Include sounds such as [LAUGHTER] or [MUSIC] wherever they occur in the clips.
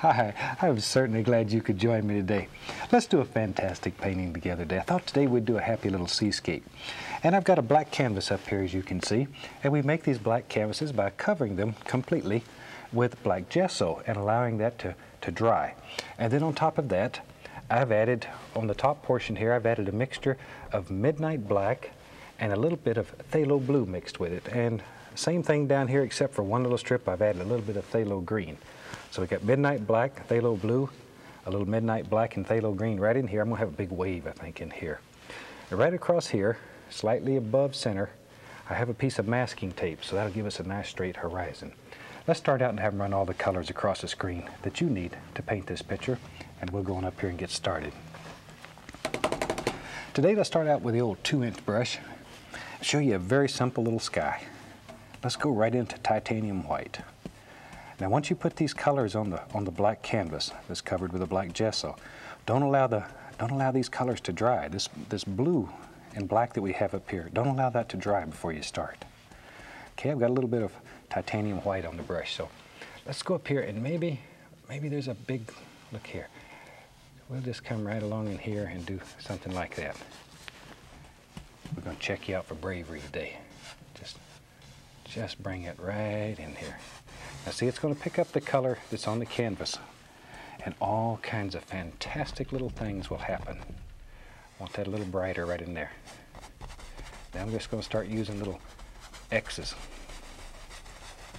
[LAUGHS] Hi, I'm certainly glad you could join me today. Let's do a fantastic painting together today. I thought today we'd do a happy little seascape. And I've got a black canvas up here, as you can see. And we make these black canvases by covering them completely with black gesso and allowing that to, to dry. And then on top of that, I've added, on the top portion here, I've added a mixture of midnight black and a little bit of phthalo blue mixed with it. And same thing down here, except for one little strip, I've added a little bit of phthalo green. So we got midnight black, phthalo blue, a little midnight black and phthalo green right in here. I'm gonna have a big wave, I think, in here. And right across here, slightly above center, I have a piece of masking tape, so that'll give us a nice straight horizon. Let's start out and have them run all the colors across the screen that you need to paint this picture, and we'll go on up here and get started. Today, let's start out with the old two-inch brush. I'll show you a very simple little sky. Let's go right into titanium white. Now once you put these colors on the, on the black canvas that's covered with a black gesso, don't allow, the, don't allow these colors to dry. This, this blue and black that we have up here, don't allow that to dry before you start. Okay, I've got a little bit of titanium white on the brush, so let's go up here and maybe, maybe there's a big, look here. We'll just come right along in here and do something like that. We're gonna check you out for bravery today. Just, just bring it right in here. Now see, it's going to pick up the color that's on the canvas and all kinds of fantastic little things will happen. Want that a little brighter right in there. Now I'm just going to start using little X's,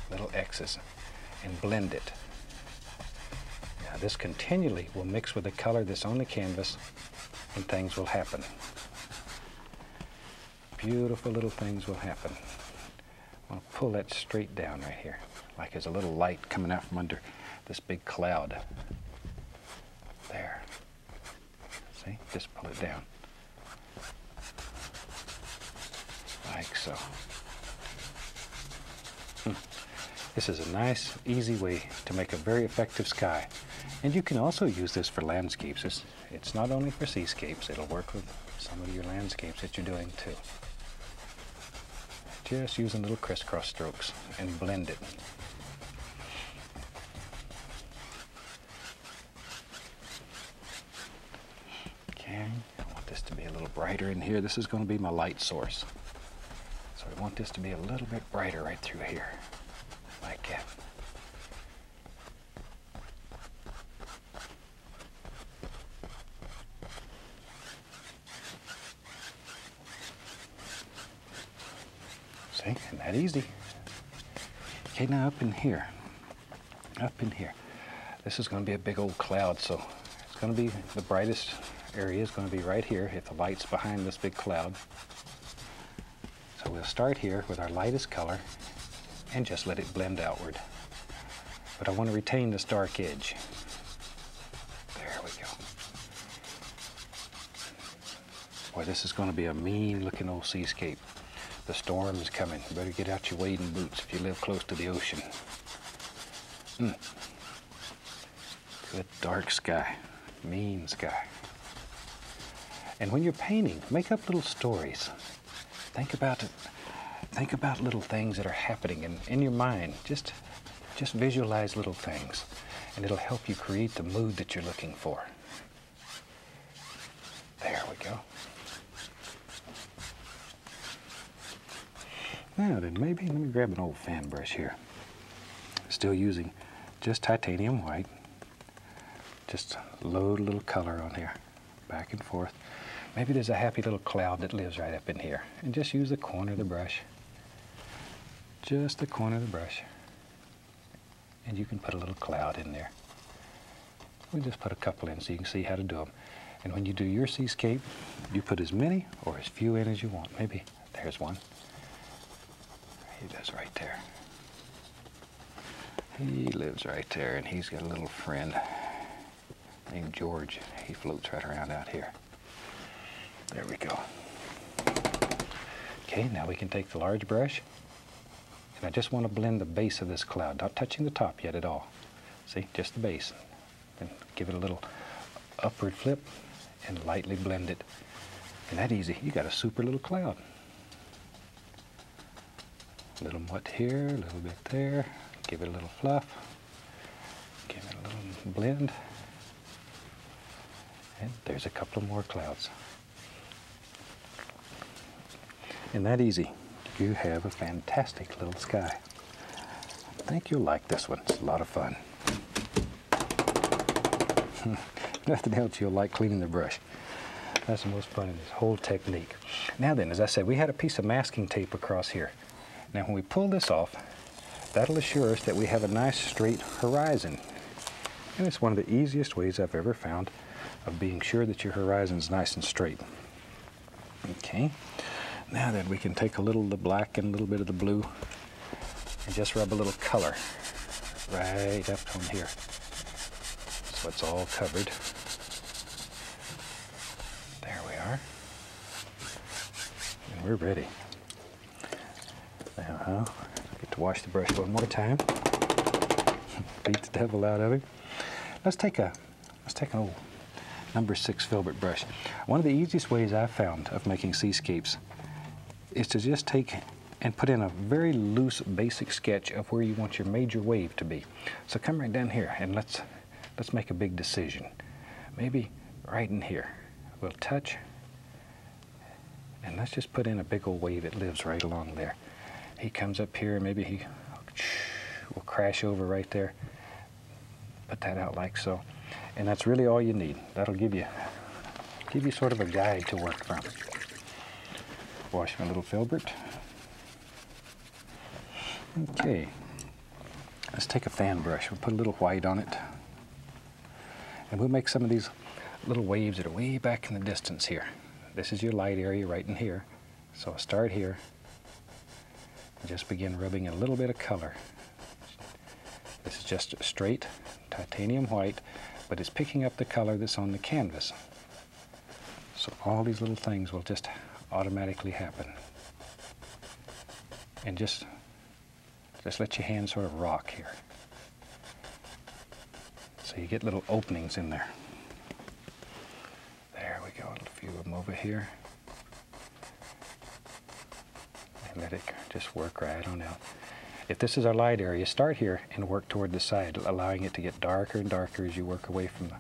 little X's, and blend it. Now this continually will mix with the color that's on the canvas and things will happen. Beautiful little things will happen. I'll pull that straight down right here like there's a little light coming out from under this big cloud. There. See? Just pull it down. Like so. Hmm. This is a nice, easy way to make a very effective sky. And you can also use this for landscapes. It's, it's not only for seascapes, it'll work with some of your landscapes that you're doing too. Just using little crisscross strokes and blend it. In here. This is going to be my light source. So I want this to be a little bit brighter right through here, like that. See, isn't that easy? Okay, now up in here, up in here, this is going to be a big old cloud, so going to be the brightest area is going to be right here if the light's behind this big cloud. So we'll start here with our lightest color and just let it blend outward. But I want to retain this dark edge. There we go. Boy, this is going to be a mean looking old seascape. The storm is coming. You better get out your wading boots if you live close to the ocean. Mm. Good dark sky, mean guy. And when you're painting, make up little stories. Think about it. Think about little things that are happening in, in your mind. Just, just visualize little things, and it'll help you create the mood that you're looking for. There we go. Now then, maybe let me grab an old fan brush here. Still using just titanium white. Just load a little color on here, back and forth. Maybe there's a happy little cloud that lives right up in here. And just use the corner of the brush. Just the corner of the brush. And you can put a little cloud in there. We just put a couple in so you can see how to do them. And when you do your seascape, you put as many or as few in as you want. Maybe there's one. He does right there. He lives right there, and he's got a little friend named George. He floats right around out here. There we go. Okay, now we can take the large brush, and I just want to blend the base of this cloud, not touching the top yet at all. See, just the base. And give it a little upward flip and lightly blend it. And that easy, you got a super little cloud. A little what here, a little bit there. Give it a little fluff. Give it a little blend. And there's a couple more clouds. And that easy, you have a fantastic little sky. I think you'll like this one. It's a lot of fun. [LAUGHS] Nothing else you'll like cleaning the brush. That's the most fun in this whole technique. Now then, as I said, we had a piece of masking tape across here. Now when we pull this off, that'll assure us that we have a nice straight horizon. And it's one of the easiest ways I've ever found of being sure that your horizon is nice and straight. Okay, now then we can take a little of the black and a little bit of the blue and just rub a little color right up on here. So it's all covered. There we are. And we're ready. Now, uh, get to wash the brush one more time. [LAUGHS] Beat the devil out of him. Let's take a let's take an old number six filbert brush. One of the easiest ways I've found of making seascapes is to just take and put in a very loose basic sketch of where you want your major wave to be. So come right down here and let's let's make a big decision. Maybe right in here. We'll touch and let's just put in a big old wave that lives right along there. He comes up here, maybe he will crash over right there. Put that out like so. And that's really all you need. That'll give you give you sort of a guide to work from. Wash my little filbert. Okay, let's take a fan brush. We'll put a little white on it. And we'll make some of these little waves that are way back in the distance here. This is your light area right in here. So I'll start here and just begin rubbing a little bit of color. This is just straight titanium white, but it's picking up the color that's on the canvas. So all these little things will just automatically happen. And just just let your hand sort of rock here. So you get little openings in there. There we go, a few of them over here. And let it just work right on out. If this is our light area, start here and work toward the side, allowing it to get darker and darker as you work away from the,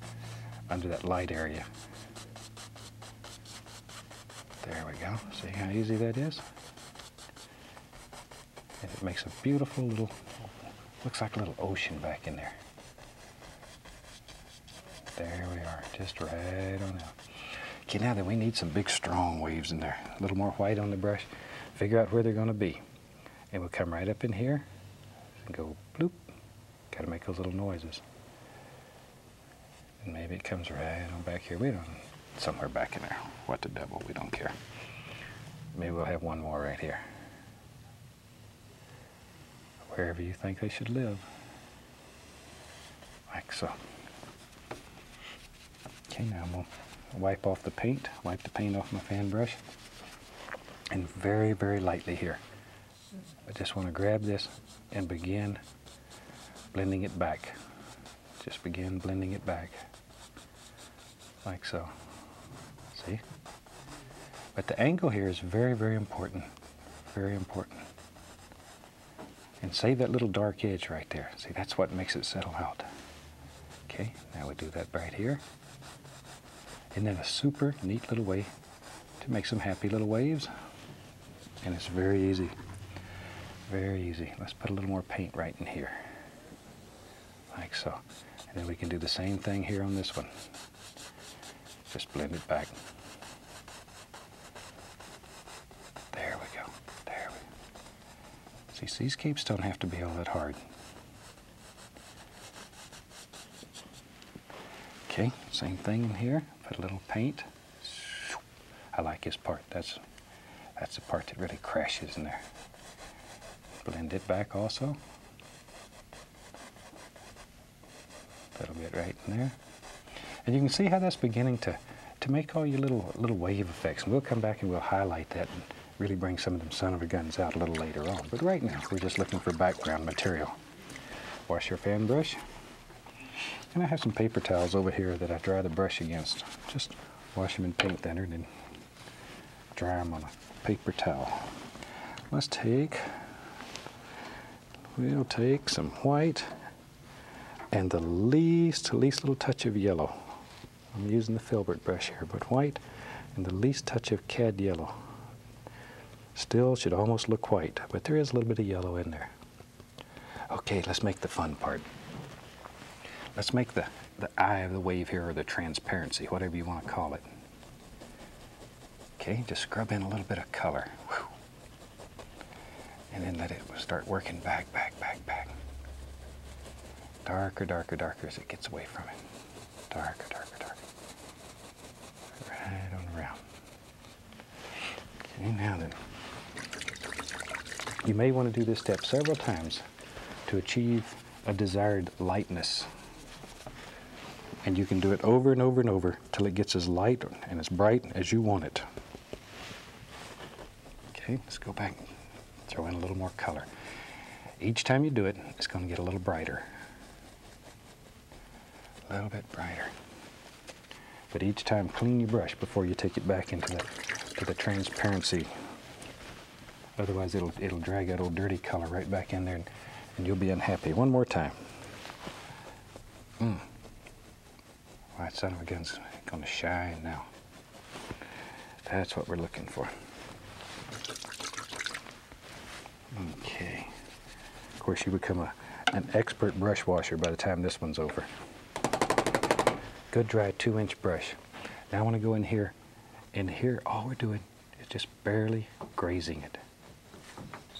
under that light area. There we go. See how easy that is? And it makes a beautiful little, looks like a little ocean back in there. There we are, just right on out. Okay, now then we need some big strong waves in there. A little more white on the brush. Figure out where they're gonna be. And we'll come right up in here and go bloop. Gotta make those little noises. And maybe it comes right on back here. We don't, somewhere back in there. What the devil, we don't care. Maybe we'll have one more right here wherever you think they should live. Like so. Okay, now I'm to wipe off the paint, wipe the paint off my fan brush, and very, very lightly here. I just want to grab this and begin blending it back. Just begin blending it back, like so. See? But the angle here is very, very important, very important. And save that little dark edge right there. See, that's what makes it settle out. Okay, now we do that right here. And then a super neat little way to make some happy little waves. And it's very easy. Very easy. Let's put a little more paint right in here. Like so. And then we can do the same thing here on this one. Just blend it back. There we go. There we go. See, seascapes don't have to be all that hard. Okay, same thing in here. Put a little paint. I like this part. That's that's the part that really crashes in there. Blend it back also. A little bit right in there. And you can see how that's beginning to, to make all your little little wave effects. And we'll come back and we'll highlight that and really bring some of them son of a guns out a little later on. But right now, we're just looking for background material. Wash your fan brush. And I have some paper towels over here that I dry the brush against. Just wash them in paint thinner and then dry them on a paper towel. Let's take, we'll take some white, and the least, least little touch of yellow. I'm using the filbert brush here, but white and the least touch of cad yellow. Still should almost look white, but there is a little bit of yellow in there. Okay, let's make the fun part. Let's make the, the eye of the wave here, or the transparency, whatever you want to call it. Okay, just scrub in a little bit of color. Whew. And then let it start working back, back, back, back. Darker, darker, darker as it gets away from it. Darker, darker, darker. Right on around. Okay, now then. You may want to do this step several times to achieve a desired lightness. And you can do it over and over and over till it gets as light and as bright as you want it. Okay, let's go back, throw in a little more color. Each time you do it, it's going to get a little brighter. A little bit brighter. But each time, clean your brush before you take it back into the, to the transparency. Otherwise, it'll, it'll drag that old dirty color right back in there and, and you'll be unhappy. One more time. Mm. That son of a gun's going to shine now. That's what we're looking for. Okay. Of course, you become a, an expert brush washer by the time this one's over. Good dry two inch brush. Now I want to go in here, and here all we're doing is just barely grazing it.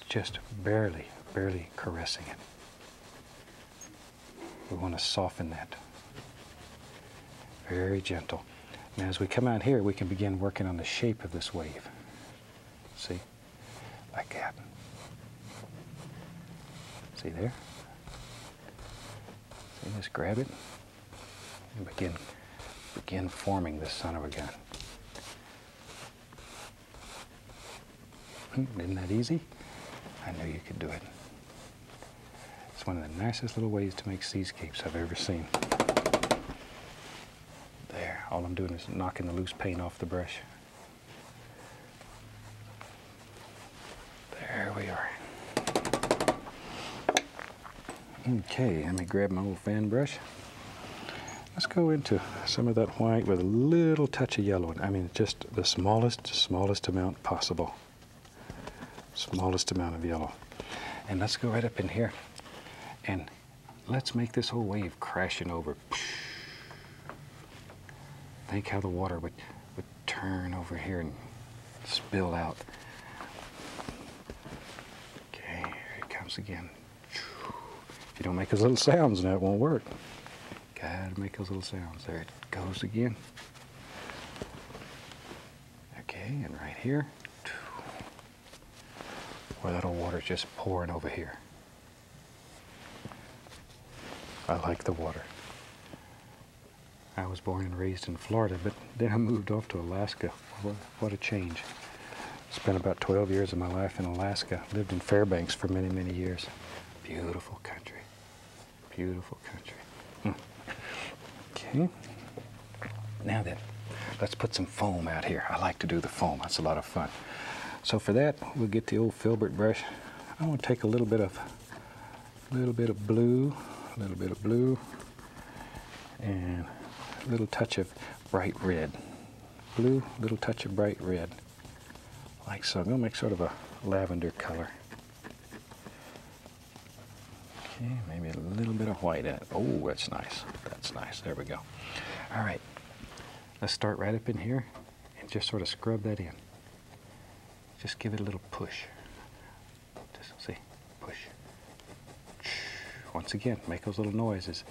Just barely, barely caressing it. We want to soften that. Very gentle. Now as we come out here, we can begin working on the shape of this wave. See? Like that. See there? See, just grab it and begin, begin forming this son of a gun. Hmm, isn't that easy? I knew you could do it. It's one of the nicest little ways to make seascapes I've ever seen. There, all I'm doing is knocking the loose paint off the brush. There we are. Okay, let me grab my old fan brush. Let's go into some of that white with a little touch of yellow. I mean, just the smallest, smallest amount possible. Smallest amount of yellow. And let's go right up in here and let's make this whole wave crashing over. Think how the water would, would turn over here and spill out. Okay, here it comes again. You don't make those little sounds, now it won't work. Gotta make those little sounds. There it goes again. Okay, and right here, where that old water's just pouring over here. I like the water. I was born and raised in Florida, but then I moved off to Alaska. What a change. Spent about 12 years of my life in Alaska. Lived in Fairbanks for many, many years. Beautiful country. Beautiful country. Hmm. Okay. Now then, let's put some foam out here. I like to do the foam. That's a lot of fun. So for that, we'll get the old filbert brush. I want to take a little bit of, little bit of blue, a little bit of blue, and a little touch of bright red. Blue, little touch of bright red. Like so. I'm to make sort of a lavender color. Okay, maybe a little bit of white in it. Oh, that's nice. That's nice. There we go. All right. Let's start right up in here and just sort of scrub that in. Just give it a little push. Just see, push. Once again, make those little noises.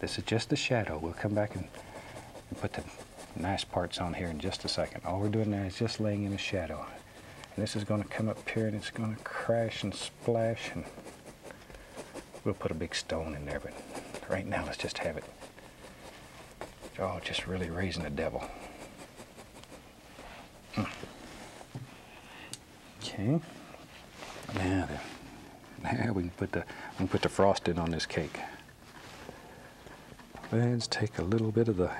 This is just the shadow. We'll come back and, and put the nice parts on here in just a second. All we're doing now is just laying in a shadow. And this is going to come up here and it's going to crash and splash and We'll put a big stone in there, but right now let's just have it. Oh, just really raising the devil. Hmm. Okay. Now now we can put the we can put the frosting on this cake. Let's take a little bit of the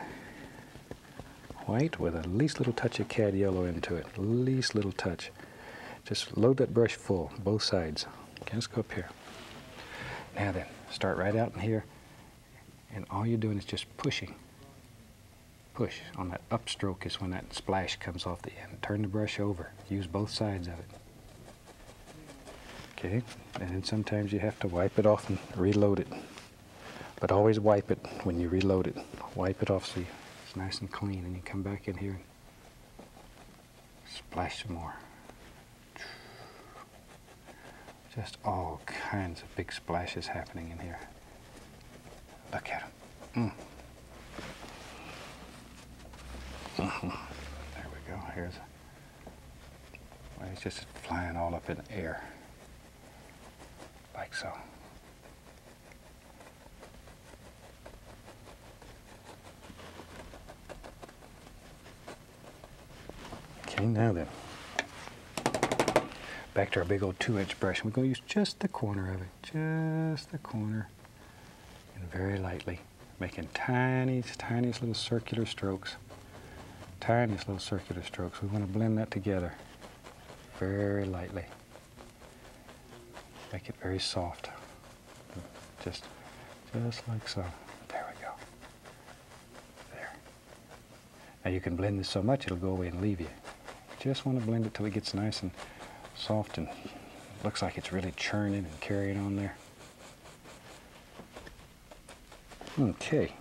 white with a least little touch of cad yellow into it. Least little touch. Just load that brush full, both sides. Okay, let's go up here. Now then, start right out in here And all you're doing is just pushing. Push. On that upstroke is when that splash comes off the end. Turn the brush over. Use both sides of it. Okay, and then sometimes you have to wipe it off and reload it. But always wipe it when you reload it. Wipe it off so it's nice and clean and you come back in here and splash some more. Just all kinds of big splashes happening in here. Look at them. Mm. Mm-hmm. There we go. Here's. Well, it's just flying all up in the air, like so. Okay, now then back to our big old two inch brush. We're going to use just the corner of it, just the corner, and very lightly, making tiny, tiniest little circular strokes. Tiniest little circular strokes. We want to blend that together very lightly. Make it very soft. Just, just like so. There we go. There. Now you can blend this so much it'll go away and leave you. Just want to blend it till it gets nice and soft and looks like it's really churning and carrying on there. Okay.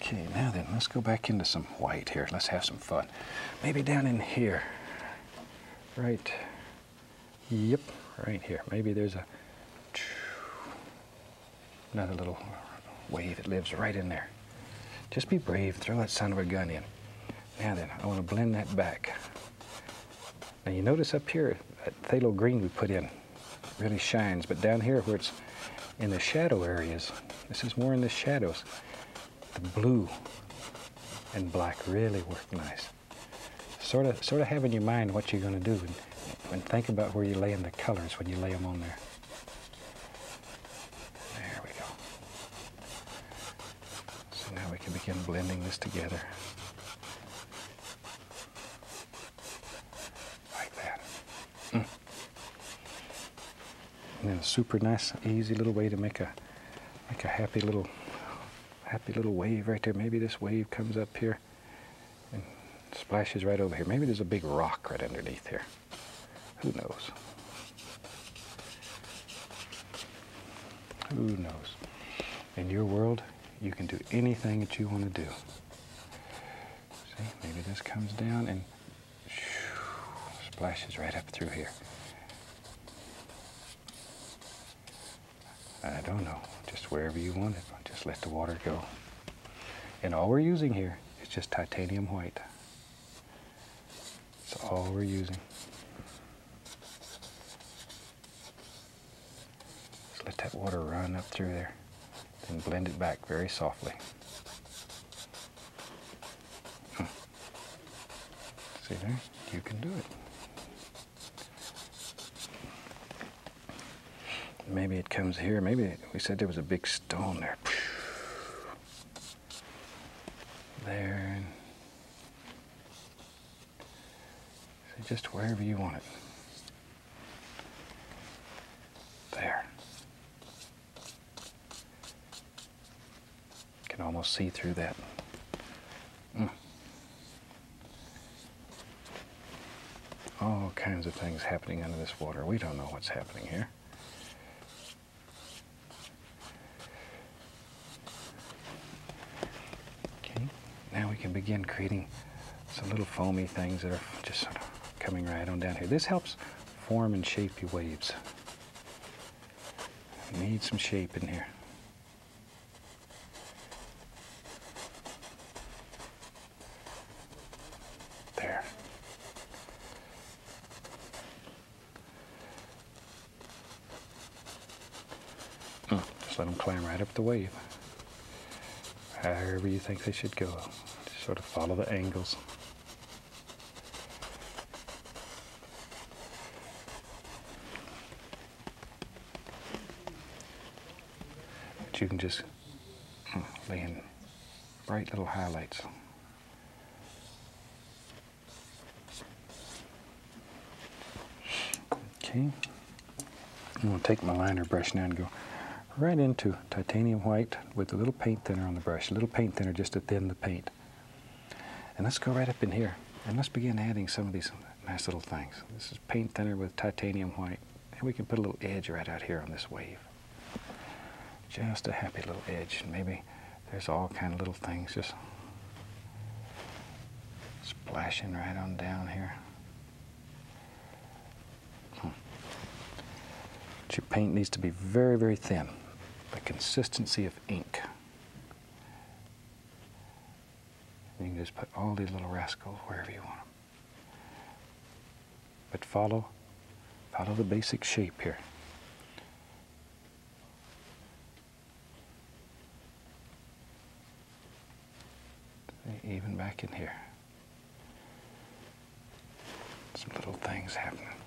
Okay, now then, let's go back into some white here. Let's have some fun. Maybe down in here. Right. Yep, right here. Maybe there's a another little wave that lives right in there. Just be brave. Throw that son of a gun in. Now then, I want to blend that back. Now you notice up here, that phthalo green we put in really shines, but down here where it's in the shadow areas, this is more in the shadows, the blue and black really work nice. Sort of, sort of have in your mind what you're going to do and, and think about where you're laying the colors when you lay them on there. There we go. So now we can begin blending this together. A super nice, easy little way to make a make a happy little happy little wave right there. Maybe this wave comes up here and splashes right over here. Maybe there's a big rock right underneath here. Who knows? Who knows? In your world, you can do anything that you want to do. See, maybe this comes down and splashes right up through here. I don't know, just wherever you want it. Just let the water go. And all we're using here is just titanium white. That's all we're using. Just let that water run up through there. Then blend it back very softly. Hmm. See there? You can do it. Maybe it comes here. Maybe we said there was a big stone there. There. Just wherever you want it. There. Can almost see through that. Mm. All kinds of things happening under this water. We don't know what's happening here. Begin creating some little foamy things that are just sort of coming right on down here. This helps form and shape your waves. You need some shape in here. There. Hmm, just let them climb right up the wave. However you think they should go sort of follow the angles. But you can just hmm, lay in bright little highlights. Okay. I'm to take my liner brush now and go right into titanium white with a little paint thinner on the brush, a little paint thinner just to thin the paint. And let's go right up in here and let's begin adding some of these nice little things. This is paint thinner with titanium white. And we can put a little edge right out here on this wave. Just a happy little edge. Maybe there's all kind of little things just splashing right on down here. Hmm. But your paint needs to be very, very thin. The consistency of ink. Can just put all these little rascals wherever you want them. But follow, follow the basic shape here. Even back in here. Some little things happening.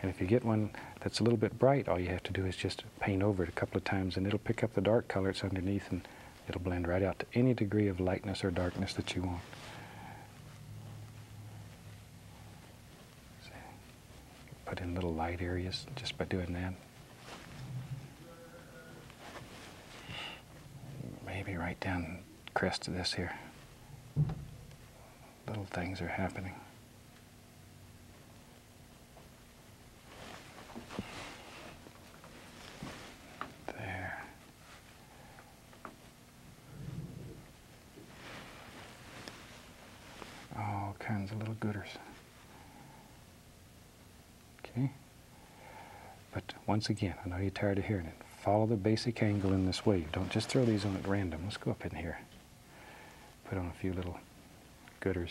And if you get one that's a little bit bright, all you have to do is just paint over it a couple of times and it'll pick up the dark color it's underneath and it'll blend right out to any degree of lightness or darkness that you want. Put in little light areas just by doing that. Maybe right down crest of this here. Little things are happening. kinds of little gooders. Okay? But once again, I know you're tired of hearing it. Follow the basic angle in this wave. Don't just throw these on at random. Let's go up in here. Put on a few little gooders.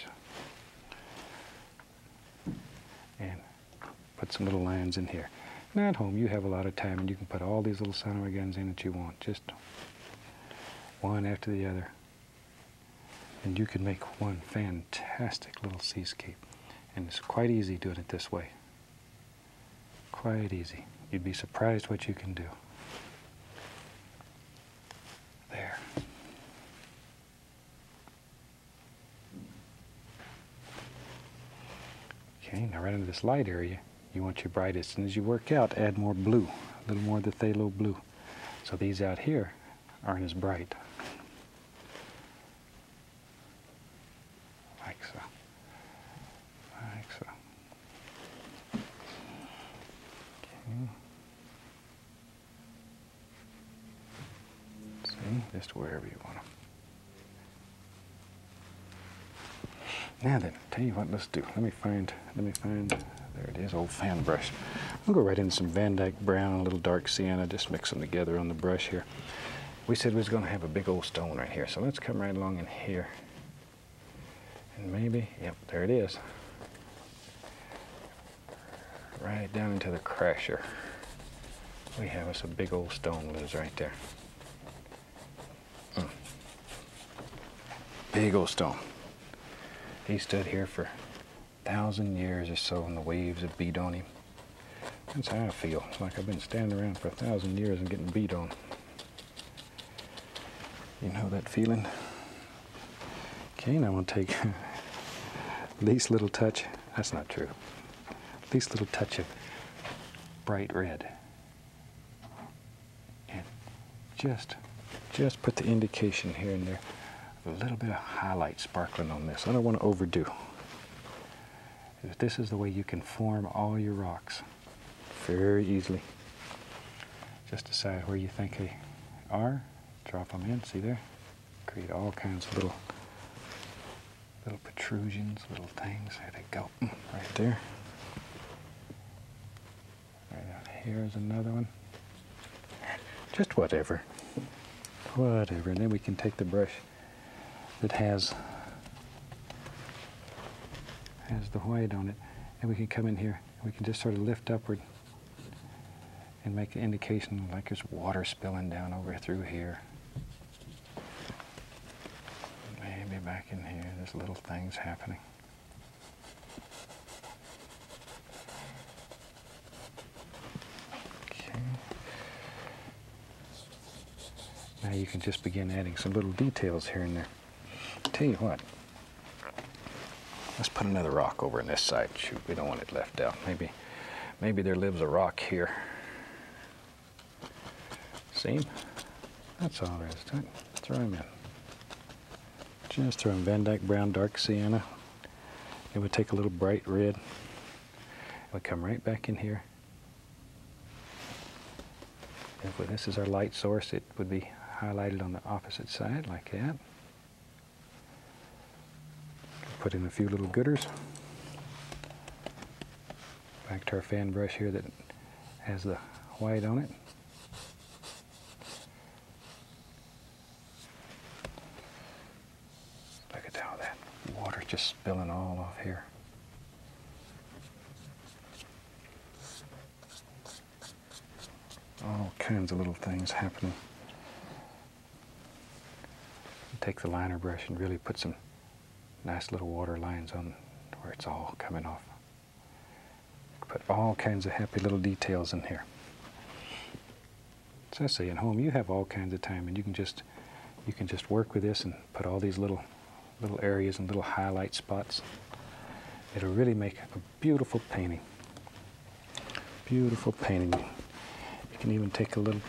And put some little lines in here. Now at home, you have a lot of time and you can put all these little sonoray guns in that you want. Just one after the other and you can make one fantastic little seascape. And it's quite easy doing it this way. Quite easy. You'd be surprised what you can do. There. Okay, now right into this light area, you want your brightest. And as you work out, add more blue, a little more of the phthalo blue. So these out here aren't as bright. just wherever you want them. Now then, tell you what, let's do. Let me find, let me find, there it is, old fan brush. I'll go right in some Van Dyke Brown a little dark sienna, just mix them together on the brush here. We said we was going to have a big old stone right here, so let's come right along in here. And maybe, yep, there it is. Right down into the crasher. We have us a big old stone lives right there. Mm. Big old stone. He stood here for a thousand years or so and the waves have beat on him. That's how I feel, like I've been standing around for a thousand years and getting beat on. You know that feeling? Okay, I'm gonna take [LAUGHS] least little touch, that's not true. Least little touch of bright red. And just, just put the indication here and there a little bit of highlight sparkling on this. I don't want to overdo. This is the way you can form all your rocks very easily. Just decide where you think they are, drop them in, see there? Create all kinds of little little protrusions, little things. There they go, mm, right there. Right here is another one. Just whatever. Whatever. And then we can take the brush that has has the white on it. And we can come in here, we can just sort of lift upward and make an indication like there's water spilling down over through here. Maybe back in here, there's little things happening. Okay. Now you can just begin adding some little details here and there. Tell you what, let's put another rock over on this side. Shoot, we don't want it left out. Maybe, maybe there lives a rock here. See? That's all there is to it. Throw him in. Just throw in Van Dyke Brown Dark Sienna. It would take a little bright red. It would come right back in here. If this is our light source, it would be highlighted on the opposite side like that. Put in a few little gooders. Back to our fan brush here that has the white on it. Look at how that water's just spilling all off here. All kinds of little things happening. Take the liner brush and really put some nice little water lines on where it's all coming off. Put all kinds of happy little details in here. So I say at home you have all kinds of time and you can just you can just work with this and put all these little little areas and little highlight spots. It'll really make a beautiful painting. Beautiful painting. You can even take a little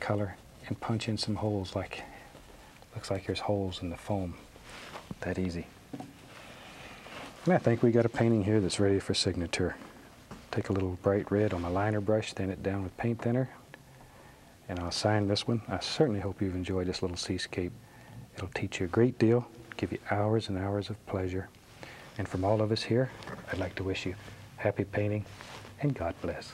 color and punch in some holes like looks like there's holes in the foam. That easy. And I think we got a painting here that's ready for signature. Take a little bright red on my liner brush, thin it down with paint thinner, and I'll sign this one. I certainly hope you've enjoyed this little seascape. It'll teach you a great deal, give you hours and hours of pleasure. And from all of us here, I'd like to wish you happy painting and God bless.